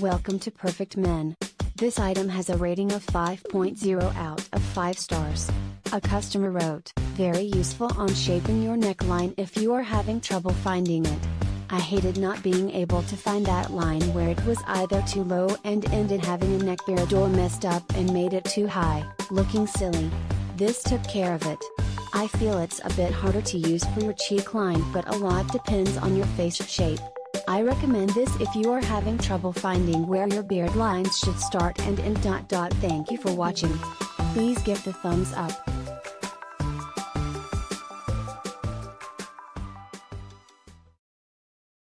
Welcome to Perfect Men. This item has a rating of 5.0 out of 5 stars. A customer wrote, very useful on shaping your neckline if you are having trouble finding it. I hated not being able to find that line where it was either too low and ended having a neck beard or messed up and made it too high, looking silly. This took care of it. I feel it's a bit harder to use for your cheek line but a lot depends on your face shape. I recommend this if you are having trouble finding where your beard lines should start and end. Thank you for watching. Please give the thumbs up.